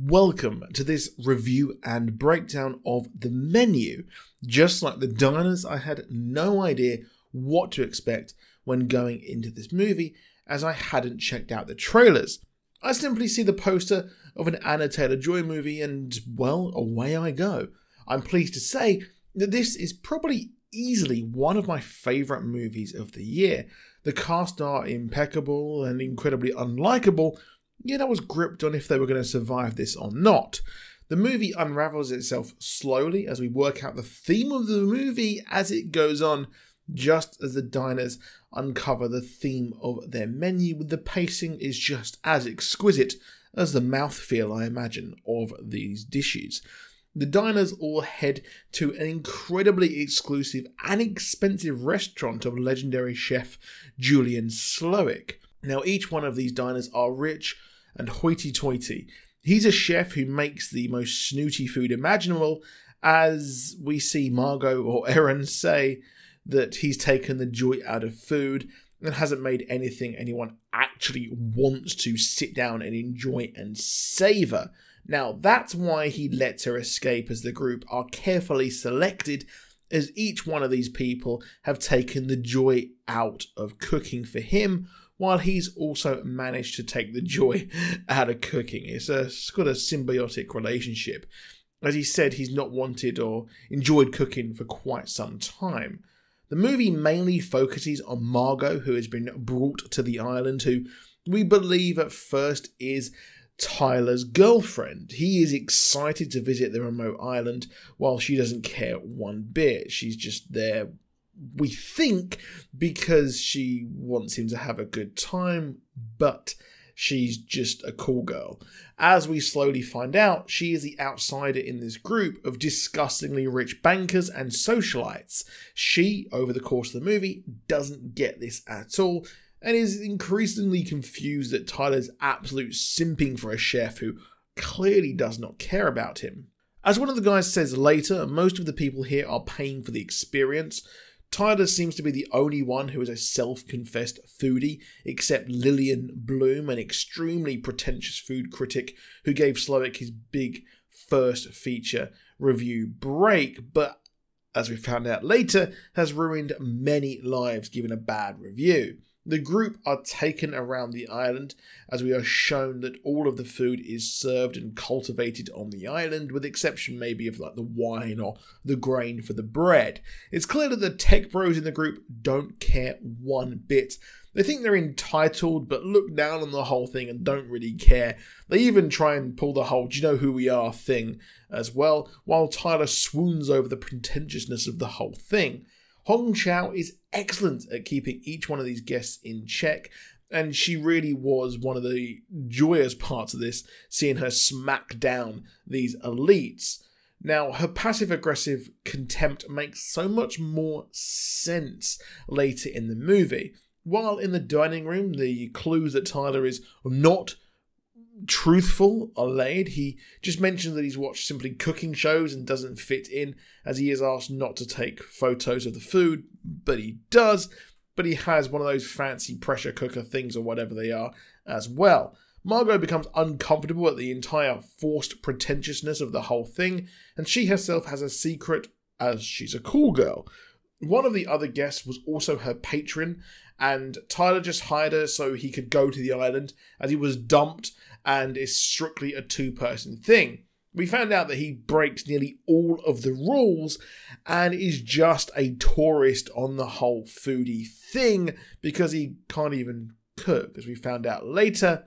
Welcome to this review and breakdown of the menu. Just like the diners, I had no idea what to expect when going into this movie as I hadn't checked out the trailers. I simply see the poster of an Anya Taylor-Joy movie and, well, away I go. I'm pleased to say that this is probably easily one of my favourite movies of the year. The cast are impeccable and incredibly unlikable, yet I was gripped on if they were going to survive this or not. The movie unravels itself slowly as we work out the theme of the movie as it goes on, just as the diners uncover the theme of their menu, the pacing is just as exquisite as the mouthfeel, I imagine, of these dishes. The diners all head to an incredibly exclusive and expensive restaurant of legendary chef Julian Slowik. Now, each one of these diners are rich and hoity toity. He's a chef who makes the most snooty food imaginable, as we see Margot or Erin say that he's taken the joy out of food and hasn't made anything anyone actually wants to sit down and enjoy and savour. Now, that's why he lets her escape as the group are carefully selected, as each one of these people have taken the joy out of cooking for him, while he's also managed to take the joy out of cooking. It's, a, it's got a symbiotic relationship. As he said, he's not wanted or enjoyed cooking for quite some time. The movie mainly focuses on Margot, who has been brought to the island, who we believe at first is Tyler's girlfriend. He is excited to visit the remote island while she doesn't care one bit. She's just there, we think, because she wants him to have a good time, but she's just a cool girl. As we slowly find out, she is the outsider in this group of disgustingly rich bankers and socialites. She, over the course of the movie, doesn't get this at all and is increasingly confused that Tyler's absolute simping for a chef who clearly does not care about him. As one of the guys says later, most of the people here are paying for the experience, Tyler seems to be the only one who is a self confessed foodie, except Lillian Bloom, an extremely pretentious food critic who gave Slowik his big first feature review break, but as we found out later, has ruined many lives given a bad review. The group are taken around the island as we are shown that all of the food is served and cultivated on the island, with exception maybe of like the wine or the grain for the bread. It's clear that the tech bros in the group don't care one bit. They think they're entitled, but look down on the whole thing and don't really care. They even try and pull the whole, do you know who we are thing as well, while Tyler swoons over the pretentiousness of the whole thing. Hong Chau is excellent at keeping each one of these guests in check, and she really was one of the joyous parts of this, seeing her smack down these elites. Now, her passive aggressive contempt makes so much more sense later in the movie. While in the dining room, the clues that Tyler is not truthful are laid. He just mentions that he's watched simply cooking shows and doesn't fit in, as he is asked not to take photos of the food, but he does. But he has one of those fancy pressure cooker things or whatever they are as well. Margot becomes uncomfortable at the entire forced pretentiousness of the whole thing, and she herself has a secret as she's a cool girl. One of the other guests was also her patron, and Tyler just hired her so he could go to the island as he was dumped and is strictly a two person thing. We found out that he breaks nearly all of the rules and is just a tourist on the whole foodie thing because he can't even cook, as we found out later.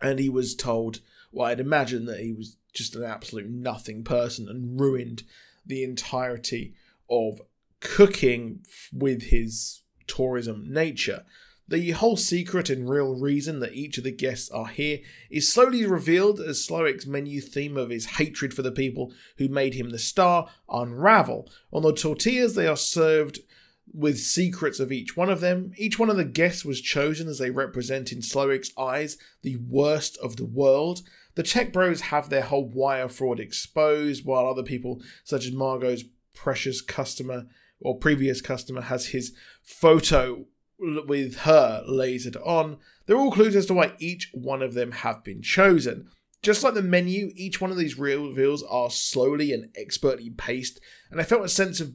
And he was told, well, I'd imagine that he was just an absolute nothing person and ruined the entirety of cooking with his tourism nature. The whole secret and real reason that each of the guests are here is slowly revealed as Slowik's menu theme of his hatred for the people who made him the star unravel. On the tortillas, they are served with secrets of each one of them. Each one of the guests was chosen as they represent in Slowik's eyes the worst of the world. The tech bros have their whole wire fraud exposed, while other people, such as Margot's precious customer or previous customer, has his photo with her lasered on, they're all clues as to why each one of them have been chosen. Just like the menu, each one of these reveals are slowly and expertly paced, and I felt a sense of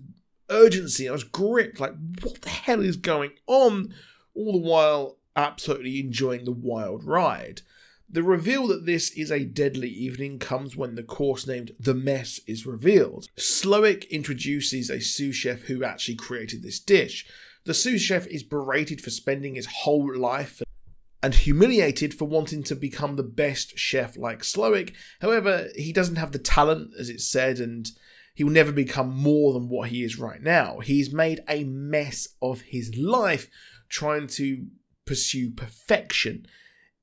urgency. I was gripped, like, what the hell is going on? All the while absolutely enjoying the wild ride. The reveal that this is a deadly evening comes when the course named The Mess is revealed. Slowik introduces a sous chef who actually created this dish. The sous chef is berated for spending his whole life and humiliated for wanting to become the best chef like Slowik. However, he doesn't have the talent, as it's said, and he will never become more than what he is right now. He's made a mess of his life trying to pursue perfection.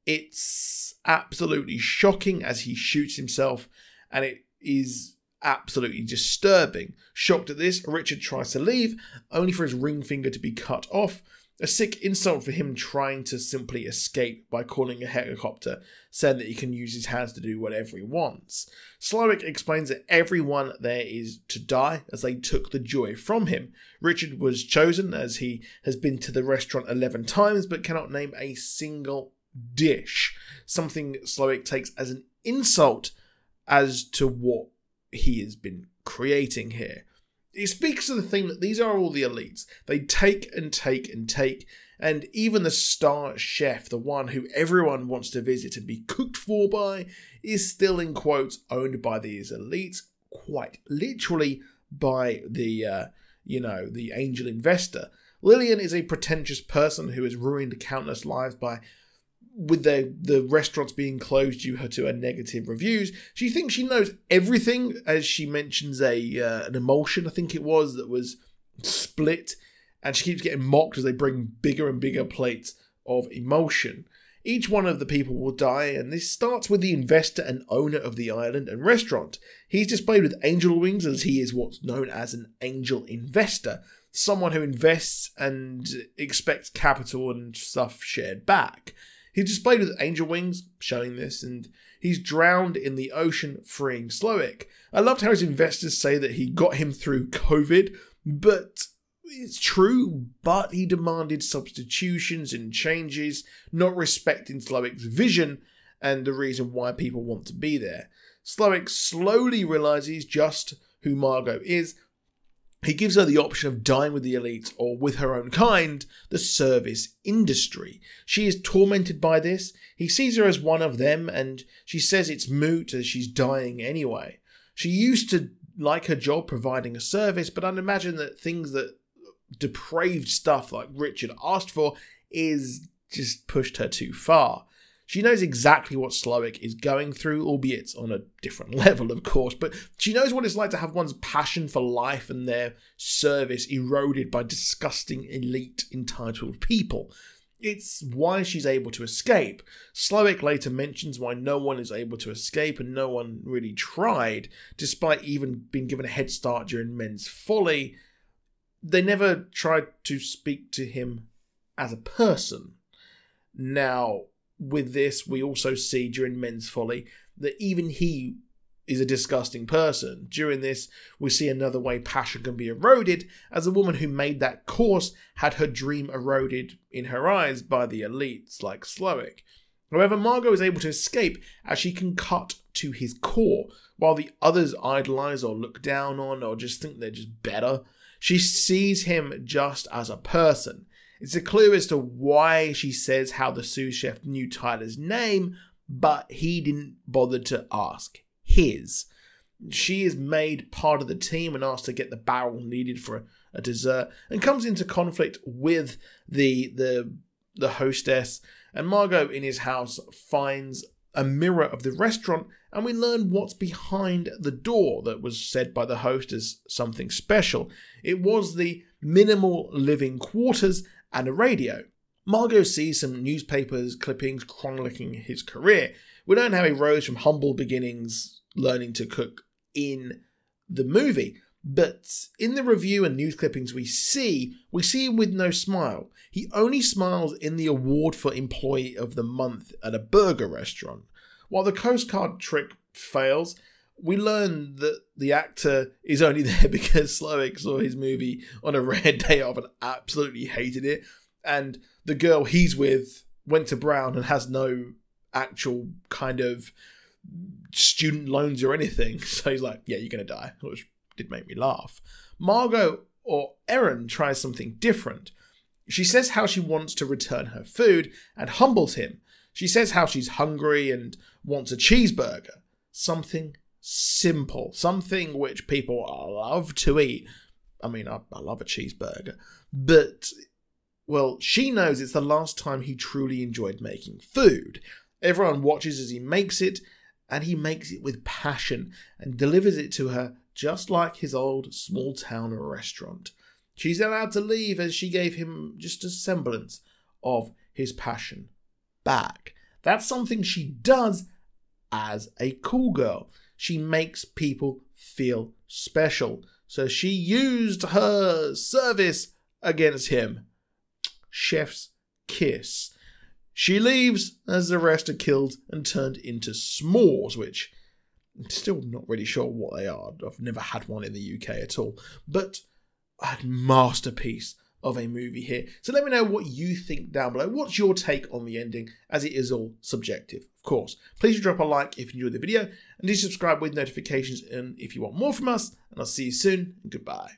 It's absolutely shocking as he shoots himself, and it is absolutely disturbing. Shocked at this, Richard tries to leave, only for his ring finger to be cut off. A sick insult for him trying to simply escape by calling a helicopter, saying that he can use his hands to do whatever he wants. Slowik explains that everyone there is to die as they took the joy from him. Richard was chosen as he has been to the restaurant 11 times but cannot name a single dish, something Slowik takes as an insult as to what he has been creating here it speaks to the theme that these are all the elites. They take and take and take, and even the star chef, the one who everyone wants to visit and be cooked for by, is still in quotes owned by these elites, quite literally by the uh, you know the angel investor. Lillian is a pretentious person who has ruined countless lives by with the the restaurants being closed due to her negative reviews, she thinks she knows everything. As she mentions a uh, an emulsion, I think it was that was split, and she keeps getting mocked as they bring bigger and bigger plates of emulsion. Each one of the people will die, and this starts with the investor and owner of the island and restaurant. He's displayed with angel wings as he is what's known as an angel investor, someone who invests and expects capital and stuff shared back. He's displayed with angel wings, showing this, and he's drowned in the ocean, freeing Slowik. I loved how his investors say that he got him through COVID, but it's true, but he demanded substitutions and changes, not respecting Slowik's vision and the reason why people want to be there. Slowik slowly realizes just who Margot is, he gives her the option of dying with the elite or with her own kind, the service industry. She is tormented by this. He sees her as one of them, and she says it's moot as she's dying anyway. She used to like her job providing a service, but I'd imagine that things that depraved stuff like Richard asked for is just pushed her too far. She knows exactly what Slowik is going through, albeit on a different level, of course, but she knows what it's like to have one's passion for life and their service eroded by disgusting, elite, entitled people. It's why she's able to escape. Slowik later mentions why no one is able to escape and no one really tried, despite even being given a head start during Men's Folly. They never tried to speak to him as a person. Now, with this, we also see during Men's Folly that even he is a disgusting person. During this, we see another way passion can be eroded, as a woman who made that course had her dream eroded in her eyes by the elites like Slowik. However, Margot is able to escape as she can cut to his core, while the others idolize or look down on or just think they're just better. She sees him just as a person, it's a clue as to why she says how the sous chef knew Tyler's name, but he didn't bother to ask his. She is made part of the team and asked to get the barrel needed for a, dessert, and comes into conflict with the the the hostess. And Margot in his house finds a mirror of the restaurant, and we learn what's behind the door that was said by the host as something special. It was the minimal living quarters and a radio. Margot sees some newspapers clippings chronicling his career. We learn how he rose from humble beginnings, learning to cook in the movie. But in the review and news clippings we see, we see him with no smile. He only smiles in the award for Employee of the Month at a burger restaurant. While the Coast Guard trick fails, we learn that the actor is only there because Slowik saw his movie on a rare day off and absolutely hated it. And the girl he's with went to Brown and has no actual kind of student loans or anything. So he's like, yeah, you're going to die, which did make me laugh. Margot or Erin tries something different. She says how she wants to return her food and humbles him. She says how she's hungry and wants a cheeseburger. Something simple, something which people love to eat. I mean, I, I love a cheeseburger, but well, she knows it's the last time he truly enjoyed making food. Everyone watches as he makes it, and he makes it with passion and delivers it to her just like his old small town restaurant. She's allowed to leave as she gave him just a semblance of his passion back. That's something she does as a cool girl. She makes people feel special. So she used her service against him. Chef's kiss. She leaves as the rest are killed and turned into s'mores, which I'm still not really sure what they are. I've never had one in the UK at all. But a masterpiece of a movie here. So let me know what you think down below. What's your take on the ending, as it is all subjective, of course. Please drop a like if you enjoyed the video, and do subscribe with notifications and if you want more from us, and I'll see you soon, goodbye.